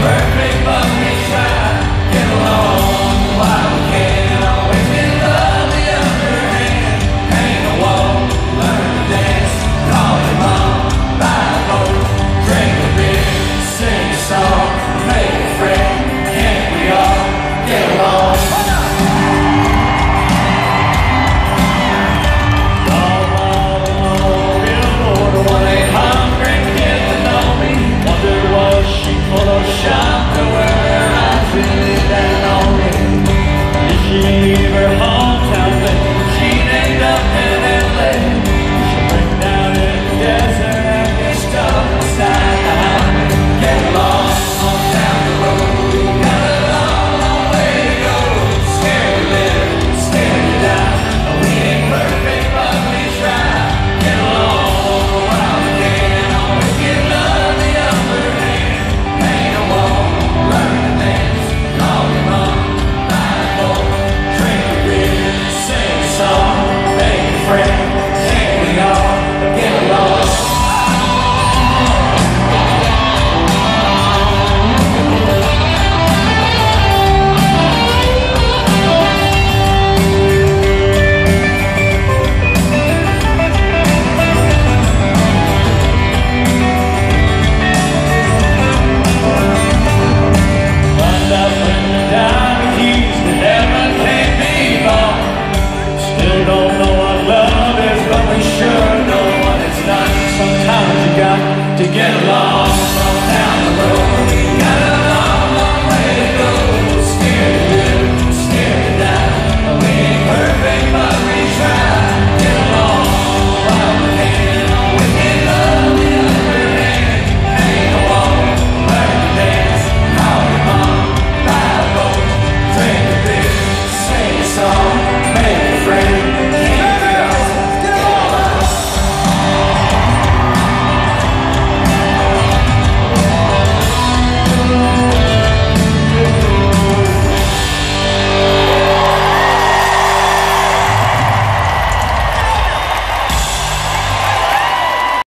burning